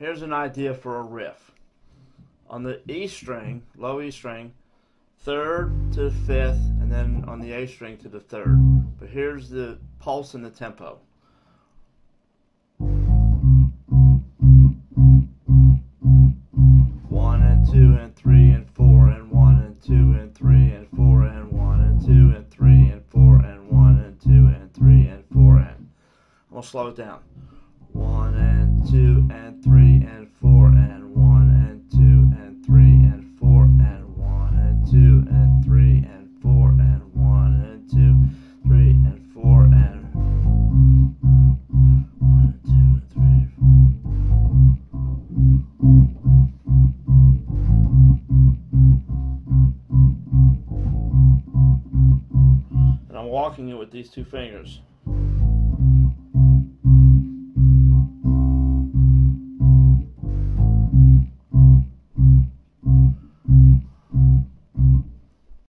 here's an idea for a riff. On the E string, low E string, third to fifth, and then on the A string to the third. But here's the pulse and the tempo. One and two and three and four and one and two and three and four and one and two and three and four and one and two and three and four and I'm gonna slow it down. One and two and walking it with these two fingers.